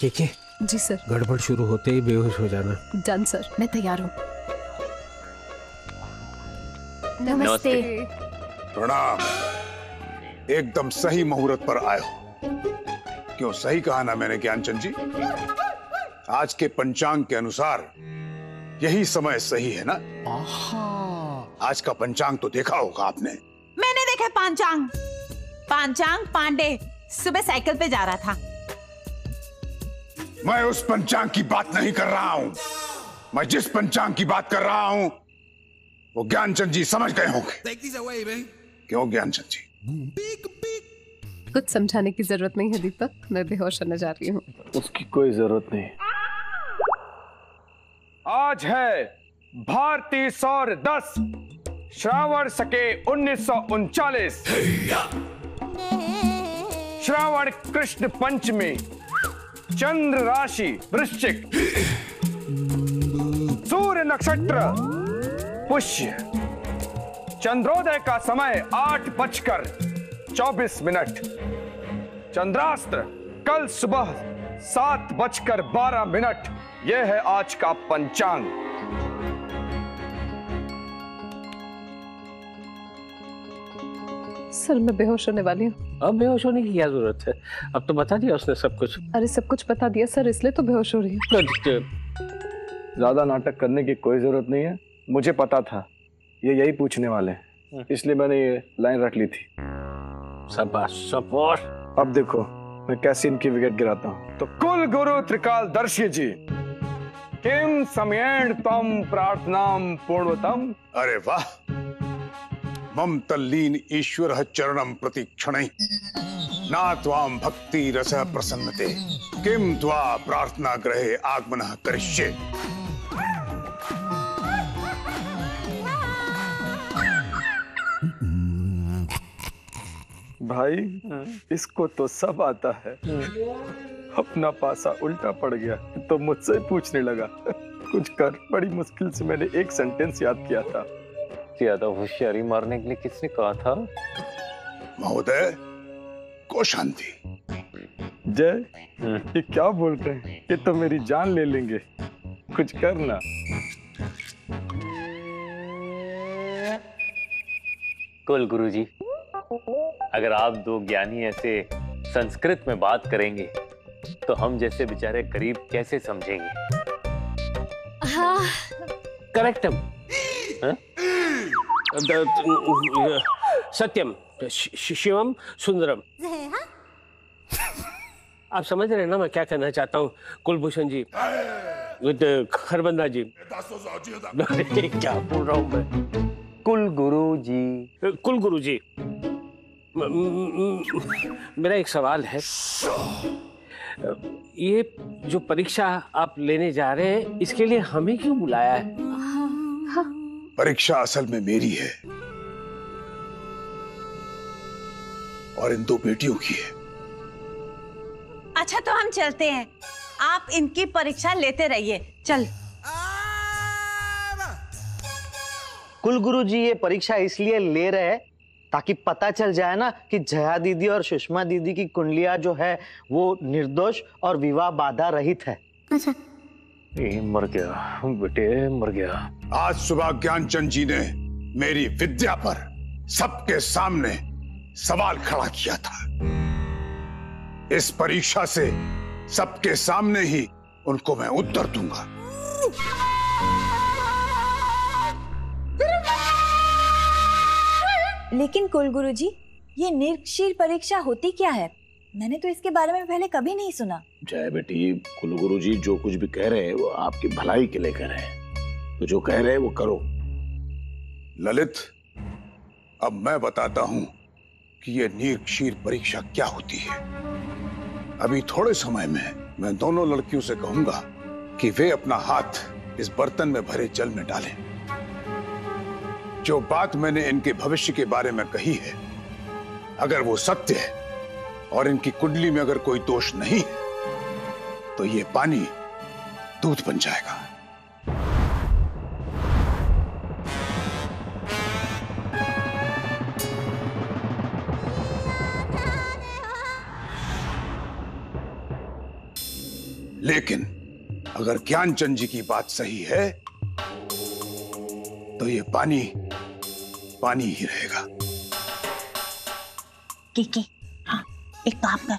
के के जी सर। गड़बड़ शुरू होते ही बेहोश हो जाना। Done sir. मैं तैयार हूँ। नमस्ते। प्रणाम। एकदम सही मुहूर्त पर आए हो। क्यों सही कहा ना मैंने ज्ञानचंद जी? आज के पंचांग के अनुसार यही समय सही है ना? आज का पंचांग तो देखा होगा आपने। मैंने देखा पांचांग। पांचांग पांडे। सुबह साइकिल पे जा रहा था। मैं उस पंचांग की बात नहीं कर रहा हूँ। मैं जिस पंचांग की बात कर रहा हूँ वो ज्ञानचंद जी समझ गए होंगे। क्यों ज्ञानचंद जी? कुछ समझाने की ज़रूरत नहीं है दीपक। मैं बेहोश होने जा रही हूँ। उसकी कोई ज़रूरत नहीं। आज है भारतीय सौर दस श्रावण सके उन्नीस सौ उनचालीस। श्रावण कृष्ण पंचमी चंद्र राशि, वृश्चिक। सूर्य नक्षत्र, पुष्य। चंद्रोदय का समय आठ बजकर चौबीस मिनट। चंद्रास्त्र, कल सुबह सात बजकर बारह मिनट। यह है आज का पंचांग। सर मैं बेहोश होने वाली हूँ। अब बेहोश होने की क्या ज़रूरत है? अब तो बता दिया उसने सब कुछ। अरे सब कुछ बता दिया सर इसलिए तो बेहोश हो रही हूँ। ज़्यादा नाटक करने की कोई ज़रूरत नहीं है। मुझे पता था ये यही पूछने वाले हैं। इसलिए मैंने ये लाइन रख ली थी। शाबाश शाबाश। अब देखो मैं कैसे इनकी विकेट गिराता हूँ। तो कुल गुरु त्रिकालदर्शी जी किम समयेण तम प्रार्थनाम पूर्णतम। अरे वाह मम तल्लीन ईश्वर चरणम प्रति क्षण ना त्वाम भक्ति रस प्रसन्नते। किम त्वा प्रार्थना ग्रहे आगमन करिष्ये। भाई, इसको तो सब आता है। अपना पासा उल्टा पड़ गया तो मुझसे पूछने लगा। कुछ कर, बड़ी मुश्किल से मैंने एक सेंटेंस याद किया था। ज़्यादा होशियारी मारने के लिए किसने कहा था? महोदय को शांति जय ये क्या बोलते हैं? ये तो मेरी जान ले लेंगे। कुछ करना। कुल गुरुजी अगर आप दो ज्ञानी ऐसे संस्कृत में बात करेंगे तो हम जैसे बेचारे गरीब कैसे समझेंगे? हाँ। करेक्टम हाँ? सत्यम शिवम सुंदरम आप समझ रहे हैं ना मैं क्या कहना चाहता हूँ कुलभूषण जी? विद खरबंदा जी। क्या बोल रहा हूँ मैं। कुल गुरु जी कुल गुरु जी मेरा एक सवाल है। ये जो परीक्षा आप लेने जा रहे हैं इसके लिए हमें क्यों बुलाया है? परीक्षा असल में मेरी है और इन दो बेटियों की है। अच्छा तो हम चलते हैं। आप इनकी परीक्षा लेते रहिए। चल। कुल गुरु जी ये परीक्षा इसलिए ले रहे हैं ताकि पता चल जाए ना कि जया दीदी और सुषमा दीदी की कुंडलियाँ जो है वो निर्दोष और विवाह बाधा रहित है। मर गया। बेटे मर गया। आज सुबह ज्ञानचंद जी ने मेरी विद्या पर सबके सामने सवाल खड़ा किया था। इस परीक्षा से सबके सामने ही उनको मैं उत्तर दूँगा। लेकिन कुलगुरु जी ये निर्क्षीर परीक्षा होती क्या है? मैंने तो इसके बारे में पहले कभी नहीं सुना। जय बेटी कुलगुरु जी जो कुछ भी कह रहे हैं वो आपकी भलाई के लिए कह रहे हैं। तो जो कह रहे हैं वो करो। ललित अब मैं बताता हूँ कि ये नीर क्षीर परीक्षा क्या होती है। अभी थोड़े समय में मैं दोनों लड़कियों से कहूँगा कि वे अपना हाथ इस बर्तन में भरे जल में डालें। जो बात मैंने इनके भविष्य के बारे में कही है अगर वो सत्य है और इनकी कुंडली में अगर कोई दोष नहीं तो ये पानी दूध बन जाएगा। लेकिन अगर ज्ञानचंद जी की बात सही है तो ये पानी पानी ही रहेगा। ठीक हाँ एक काम कर।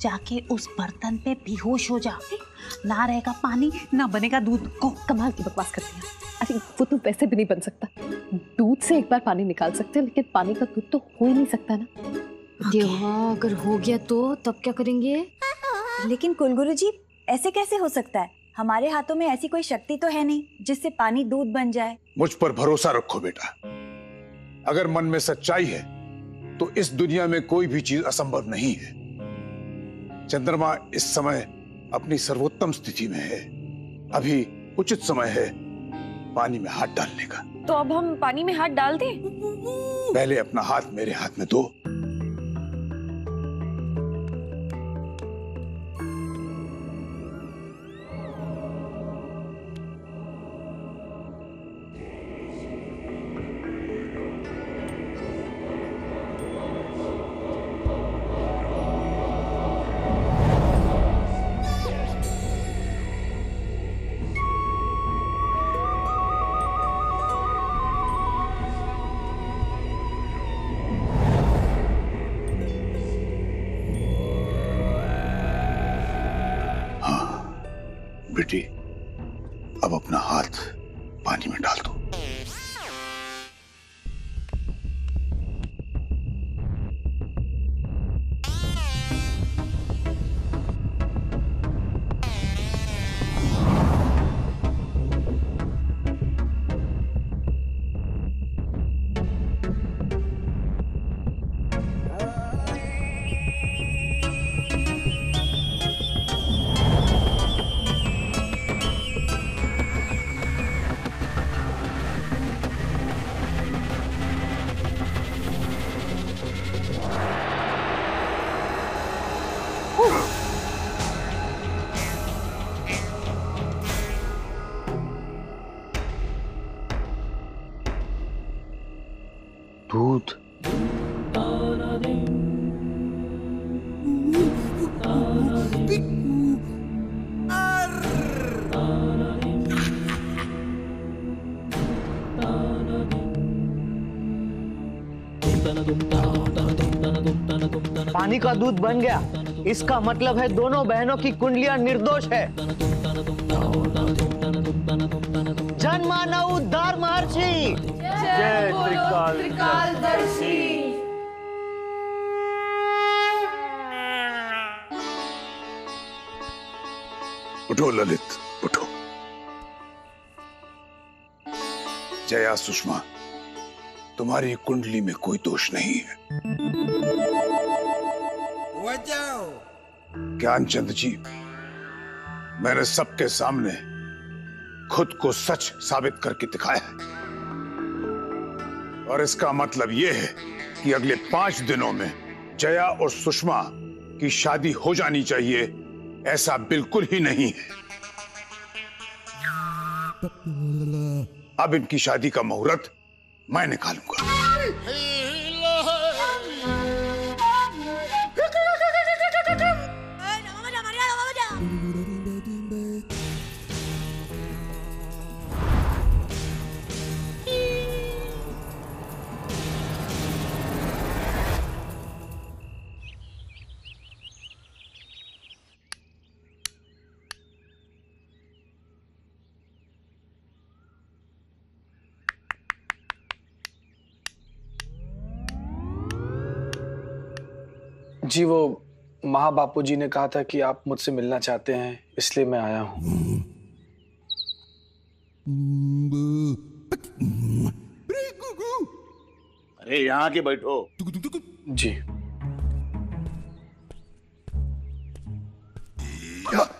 जाके उस बर्तन पे बेहोश हो जा। ना रहेगा पानी ना बनेगा दूध। को कमाल की बकवास करती है। अरे वो तो वैसे भी नहीं बन सकता। दूध से एक बार पानी निकाल सकते हैं लेकिन पानी का दूध तो हो ही नहीं सकता ना। ये हाँ अगर हो गया तो तब क्या करेंगे? लेकिन कुलगुरु जी ऐसे कैसे हो सकता है? हमारे हाथों में ऐसी कोई शक्ति तो है नहीं जिससे पानी दूध बन जाए। मुझ पर भरोसा रखो बेटा। अगर मन में सच्चाई है तो इस दुनिया में कोई भी चीज़ असंभव नहीं है। चंद्रमा इस समय अपनी सर्वोत्तम स्थिति में है। अभी उचित समय है पानी में हाथ डालने का। तो अब हम पानी में हाथ डाल दें? पहले अपना हाथ मेरे हाथ में दो। बेटी अब अपना हाथ पानी में डाल। पानी का दूध बन गया। इसका मतलब है दोनों बहनों की कुंडलियाँ निर्दोष है। जन मानव उद्धार महर्षि जय त्रिकाल उठो ललित उठो। जया सुषमा तुम्हारी कुंडली में कोई दोष नहीं है। ज्ञानचंद जी, मैंने सबके सामने खुद को सच साबित करके दिखाया है। और इसका मतलब यह है कि अगले पाँच दिनों में जया और सुषमा की शादी हो जानी चाहिए, ऐसा बिल्कुल ही नहीं है। अब इनकी शादी का मुहूर्त मैं निकालूँगा। जी वो महा बापू जी ने कहा था कि आप मुझसे मिलना चाहते हैं इसलिए मैं आया हूँ। अरे यहाँ के बैठो। जी।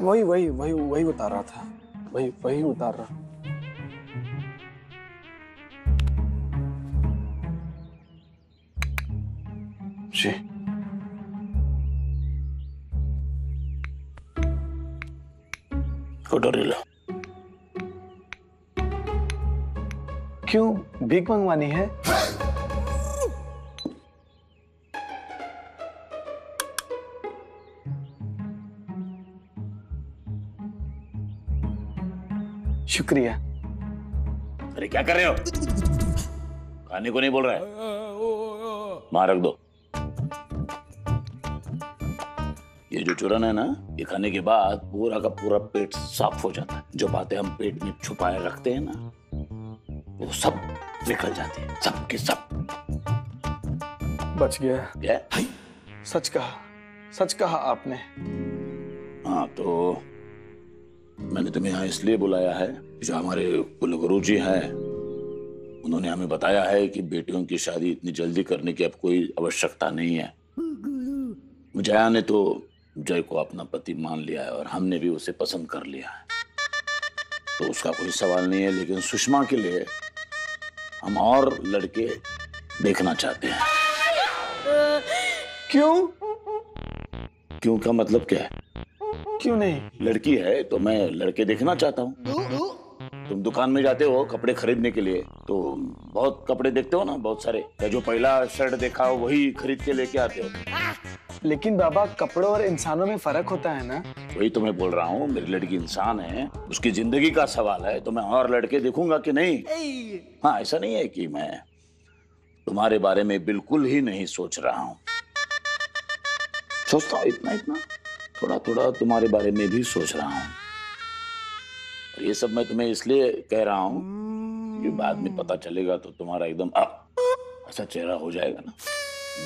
वही वही वही वही उतार रहा था। वही वही उतार रहा। जी। कोटोरिलो क्यों भीख मंगवानी है? शुक्रिया। अरे क्या कर रहे हो? खाने को नहीं बोल रहा है। मार रख दो। ये जो चूरन है ना ये खाने के बाद पूरा का पूरा पेट साफ़ हो जाता है। जो बातें हम पेट में छुपाए रखते हैं ना वो सब निकल जाती है सब के सब। बच गया। क्या? सच कहा सच कहा आपने। हाँ तो मैंने तुम्हें यहाँ इसलिए बुलाया है जो हमारे कुलगुरु जी हैं उन्होंने हमें बताया है कि बेटियों की शादी इतनी जल्दी करने की अब कोई आवश्यकता नहीं है। जया ने तो जय को अपना पति मान लिया है और हमने भी उसे पसंद कर लिया है। तो उसका कोई सवाल नहीं है लेकिन सुषमा के लिए हम और लड़के देखना चाहते हैं। क्यों? क्यों का मतलब क्या है? क्यों नहीं? लड़की है तो मैं लड़के देखना चाहता हूँ। तुम दुकान में जाते हो कपड़े खरीदने के लिए तो बहुत कपड़े देखते हो ना बहुत सारे। या जो पहला शर्ट देखा हो वही खरीद के लेके आते हो। लेकिन बाबा कपड़ों और इंसानों में फ़र्क होता है ना? वही तो मैं बोल रहा हूँ मेरी लड़की इंसान है उसकी ज़िंदगी का सवाल है तो मैं और लड़के देखूँगा कि नहीं? हाँ ऐसा नहीं है कि मैं तुम्हारे बारे में बिल्कुल ही नहीं सोच रहा हूँ। सोचता हूँ इतना इतना थोड़ा थोड़ा तुम्हारे बारे में भी सोच रहा हूँ। ये सब मैं तुम्हें इसलिए कह रहा हूँ कि बाद में पता चलेगा तो तुम्हारा एकदम ऐसा चेहरा हो जाएगा ना।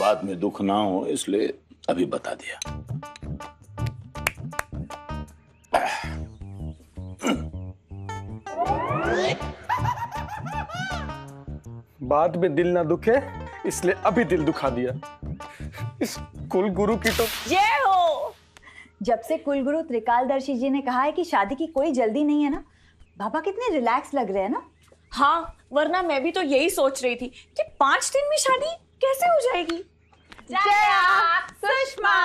बाद में दुख ना हो इसलिए अभी बता दिया। बाद में दिल ना दुखे इसलिए अभी दिल दुखा दिया। इस कुल गुरु की तो जय हो! जब से कुलगुरु त्रिकालदर्शी जी ने कहा है कि शादी की कोई जल्दी नहीं है ना बाबा कितने रिलैक्स लग रहे हैं ना? हाँ वरना मैं भी तो यही सोच रही थी कि पाँच दिन में शादी कैसे हो जाएगी? जया सुषमा।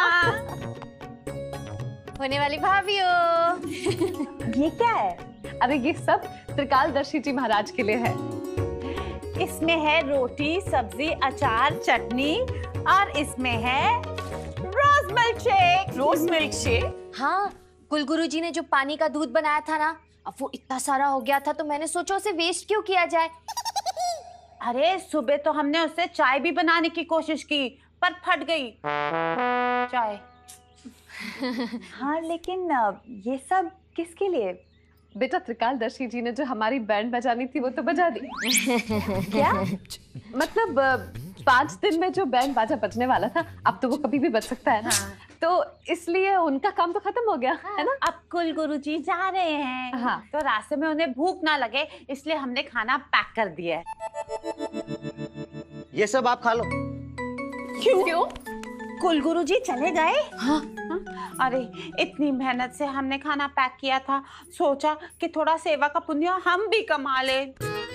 होने वाली भाभियों। ये क्या है? अरे ये सब त्रिकालदर्शी जी महाराज के लिए है। इसमें है रोटी सब्ज़ी अचार चटनी और इसमें है rose milk shake. Rose milk shake? हाँ कुलगुरु जी ने जो पानी का दूध बनाया था ना अब वो इतना सारा हो गया था तो मैंने सोचा उसे वेस्ट क्यों किया जाए? अरे सुबह तो हमने उससे चाय भी बनाने की कोशिश की पर फट गई। चाय। हाँ लेकिन ये सब किसके लिए? बेटा त्रिकालदर्शी जी ने जो हमारी बैंड बजानी थी वो तो बजा दी। क्या? मतलब पाँच दिन में जो बैंड बाजा बजने वाला था अब तो वो कभी भी बज सकता है ना? हाँ। तो इसलिए उनका काम तो खत्म हो गया हाँ। है ना? अब कुल गुरु जी जा रहे हैं। हाँ। तो रास्ते में उन्हें भूख ना लगे इसलिए हमने खाना पैक कर दिया है। ये सब आप खा लो। क्यों? क्यों? कुल गुरु जी चले गए। हाँ? अरे इतनी मेहनत से हमने खाना पैक किया था। सोचा कि थोड़ा सेवा का पुण्य हम भी कमा ले।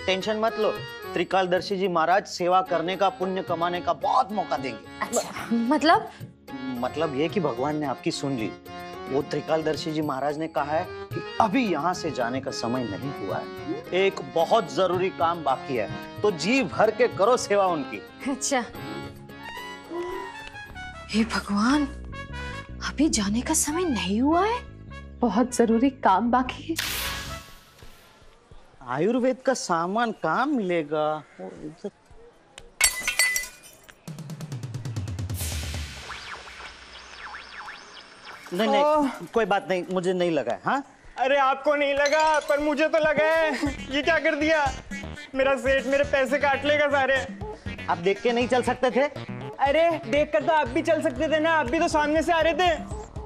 टेंशन मत लो। त्रिकालदर्शी जी महाराज सेवा करने का पुण्य कमाने का बहुत मौका देंगे। अच्छा, मतलब? मतलब ये कि भगवान ने आपकी सुन ली। वो त्रिकालदर्शी जी महाराज ने कहा है कि अभी यहाँ से जाने का समय नहीं हुआ है। एक बहुत ज़रूरी काम बाकी है। तो जी भर के करो सेवा उनकी। अच्छा। हे भगवान अभी जाने का समय नहीं हुआ है। बहुत ज़रूरी काम बाकी है। आयुर्वेद का सामान कहाँ मिलेगा? नहीं नहीं कोई बात नहीं मुझे नहीं लगा है, हाँ? अरे आपको नहीं लगा पर मुझे तो लगा है। ये क्या कर दिया? मेरा सेठ मेरे पैसे काट लेगा सारे। आप देख के नहीं चल सकते थे? अरे देख कर तो आप भी चल सकते थे ना आप भी तो सामने से आ रहे थे।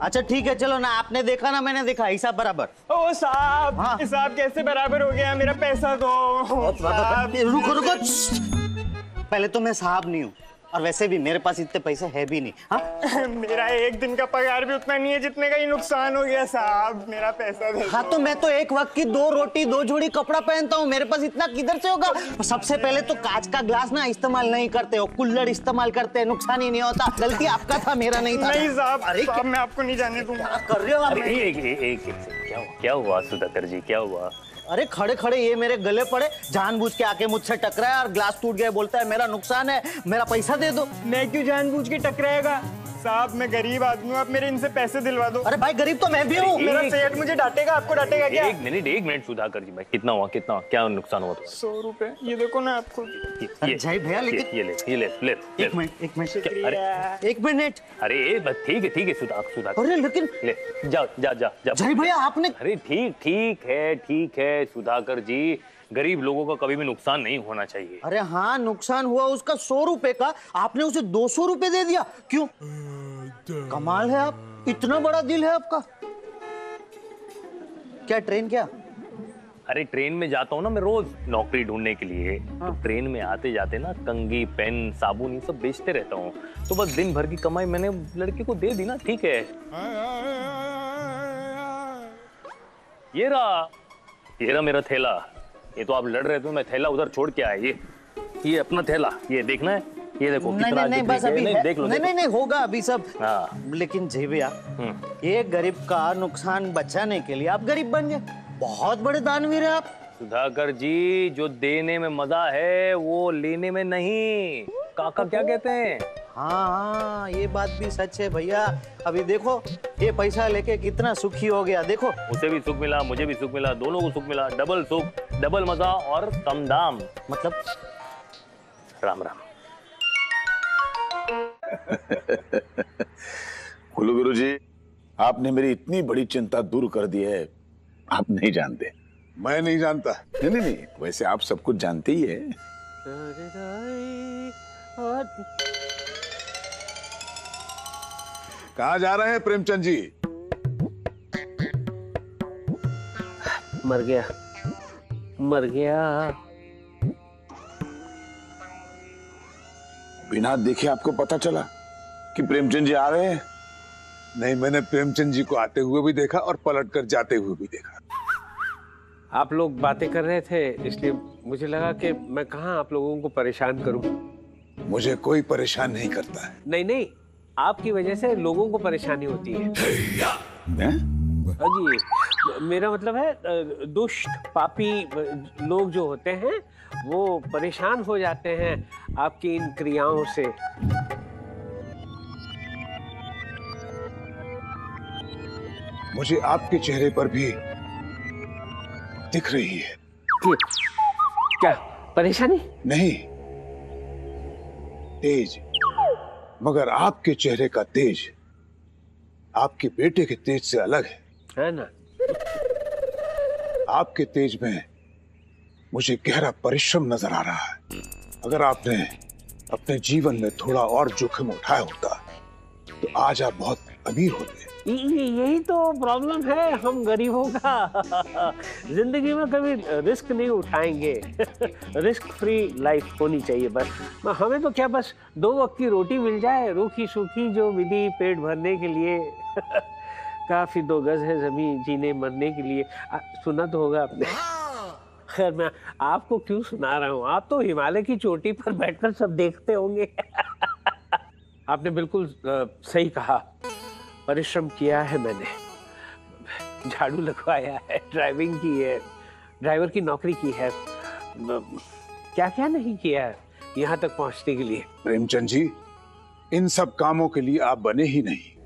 अच्छा ठीक है चलो ना आपने देखा ना मैंने देखा हिसाब बराबर। ओ साहब हाँ। हिसाब कैसे बराबर हो गया मेरा पैसा दो रुको रुको पहले तो मैं साहब नहीं हूँ। और वैसे भी मेरे पास इतने पैसे है भी नहीं हाँ? मेरा एक दिन का पगार भी उतना नहीं है जितने का ही नुकसान हो गया साहब मेरा पैसा दे हाँ तो मैं तो एक वक्त की दो रोटी दो जोड़ी कपड़ा पहनता हूँ मेरे पास इतना किधर से होगा? सबसे पहले तो कांच का ग्लास ना इस्तेमाल नहीं करते हो कुल्लड़ इस्तेमाल करते हैं नुकसान ही नहीं होता। गलती आपका था मेरा नहीं था। नहीं साहब अरे साहब मैं आपको नहीं जाने दूँगा। कर रहे हो आप? एक एक एक एक सेकंड, क्या हुआ क्या हुआ सुधाकर जी क्या हुआ? अरे खड़े खड़े, ये मेरे गले पड़े। जानबूझ के आके मुझसे टकराया और ग्लास टूट गया, बोलता है, मेरा नुकसान है, मेरा पैसा दे दो। मैं क्यों जानबूझ के टकराएगा? साहब मैं गरीब आदमी हूँ आप मेरे इनसे पैसे दिलवा दो। अरे भाई गरीब तो मैं भी हूँ। मेरा सेठ मुझे डांटेगा आपको डांटेगा क्या? एक मिनट एक मिनट सुधाकर जी भाई कितना हुआ कितना हुआ? क्या नुकसान हुआ सौ रुपए ये देखो ना आपको। भैया, ये- ले ये ले ले ले। एक मिनट एक मिनट। अरे एक मिनट। अरे बस ठीक है ठीक है सुधा सुधाकर अरे लेकिन ले जाओ जा जा जा। भैया आपने अरे ठीक ठीक है ठीक है सुधाकर जी। गरीब लोगों का कभी भी नुकसान नहीं होना चाहिए। अरे हाँ नुकसान हुआ उसका सौ रुपए का आपने उसे दो सौ रुपए दे दिया। क्यों? कमाल है आप इतना बड़ा दिल है आपका। क्या ट्रेन क्या? अरे ट्रेन में जाता हूँ ना मैं रोज नौकरी ढूँढने के लिए हाँ। तो ट्रेन में आते जाते ना कंगी पेन साबुन ये सब बेचते रहता हूँ। तो बस दिन भर की कमाई मैंने लड़के को दे दी ना ठीक है। ये रहा ये रहा मेरा थैला। ये तो आप लड़ रहे थे मैं थैला उधर छोड़ के आया ये। ये अपना थैला ये देखना है ये देखो नहीं नहीं नहीं बस अभी नहीं, देख लो नहीं नहीं नहीं होगा अभी सब। हाँ। लेकिन भैया हम्म। एक गरीब का नुकसान बचाने के लिए आप गरीब बन गए। बहुत बड़े दानवीर हैं आप। सुधाकर जी जो देने में मज़ा है वो लेने में नहीं। काका क्या कहते हैं? हाँ हाँ ये बात भी सच है भैया अभी देखो ये पैसा लेके कितना सुखी हो गया देखो उसे भी सुख मिला मुझे भी सुख मिला दोनों को सुख मिला डबल सुख डबल मज़ा और कम दाम मतलब राम राम कुल्लू गुरु जी आपने मेरी इतनी बड़ी चिंता दूर कर दी है आप नहीं जानते मैं नहीं जानता नहीं नहीं नहीं वैसे आप सब कुछ जानते ही है कहा जा रहे हैं प्रेमचंद जी? मर गया। मर गया। बिना देखे आपको पता चला कि प्रेमचंद जी आ रहे हैं? नहीं मैंने प्रेमचंद जी को आते हुए भी देखा और पलट कर जाते हुए भी देखा। आप लोग बातें कर रहे थे इसलिए मुझे लगा कि मैं कहा आप लोगों को परेशान करूँ। मुझे कोई परेशान नहीं करता है। नहीं नहीं आपकी वजह से लोगों को परेशानी होती है। हैं? हाँ जी मेरा मतलब है दुष्ट पापी लोग जो होते हैं वो परेशान हो जाते हैं आपकी इन क्रियाओं से। मुझे आपके चेहरे पर भी दिख रही है। क्या? परेशानी? नहीं। तेज। मगर आपके चेहरे का तेज आपके बेटे के तेज से अलग है। है ना? आपके तेज में मुझे गहरा परिश्रम नज़र आ रहा है। अगर आपने अपने जीवन में थोड़ा और जोखिम उठाया होता तो आज आप बहुत अमीर होते। यही तो प्रॉब्लम है हम गरीबों का ज़िंदगी में कभी रिस्क नहीं उठाएँगे। रिस्क फ्री लाइफ होनी चाहिए बस। हमें तो क्या बस दो वक्त की रोटी मिल जाए रूखी सूखी जो विधि पेट भरने के लिए काफ़ी दो गज है ज़मीन जीने मरने के लिए। आ, सुना तो होगा आपने। खैर मैं आपको क्यों सुना रहा हूँ? आप तो हिमालय की चोटी पर बैठकर सब देखते होंगे। आपने बिल्कुल सही कहा। परिश्रम किया है मैंने। झाड़ू लगवाया है ड्राइविंग की है ड्राइवर की नौकरी की है क्या क्या नहीं किया है यहाँ तक पहुँचने के लिए। प्रेमचंद जी इन सब कामों के लिए आप बने ही नहीं।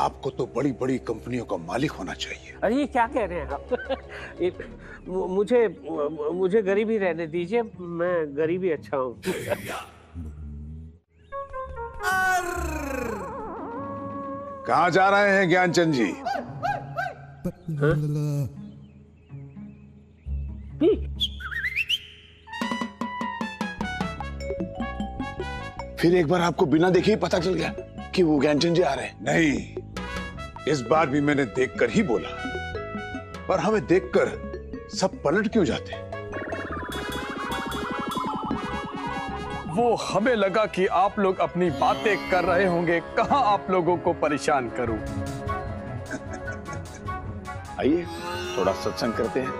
आपको तो बड़ी बड़ी कंपनियों का मालिक होना चाहिए। अरे ये क्या कह रहे हैं आप? मुझे मुझे गरीबी रहने दीजिए मैं गरीबी अच्छा हूँ। कहा जा रहे हैं ज्ञानचंद जी? फिर एक बार आपको बिना देखे ही पता चल गया कि वो ज्ञानचंद जी आ रहे हैं। नहीं, इस बार भी मैंने देखकर ही बोला। पर हमें देखकर सब पलट क्यों जाते हैं? वो हमें लगा कि आप लोग अपनी बातें कर रहे होंगे। कहाँ आप लोगों को परेशान करूँ? आइए थोड़ा सत्संग करते हैं।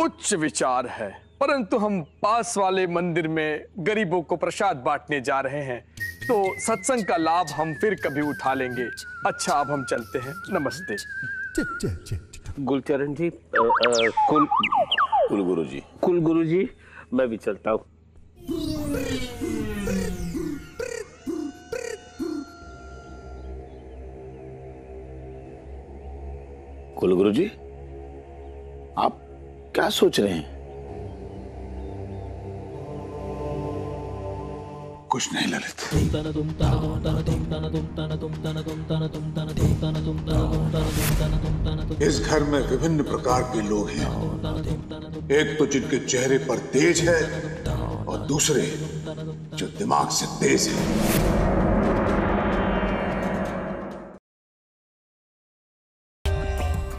उच्च विचार है परंतु हम पास वाले मंदिर में गरीबों को प्रसाद बांटने जा रहे हैं। तो सत्संग का लाभ हम फिर कभी उठा लेंगे। अच्छा अब हम चलते हैं। नमस्ते। गुलचरण जी अ, अ, कुल कुल गुरु जी। कुल गुरु जी मैं भी चलता हूँ। कुलगुरु जी आप क्या सोच रहे हैं? कुछ नहीं, ललित। इस घर में विभिन्न प्रकार के लोग हैं। एक तो जिनके चेहरे पर तेज है दूसरे जो दिमाग से तेज है।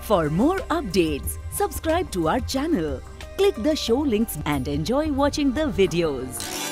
For more update subscribe to our channel click the show links and enjoy watching the videos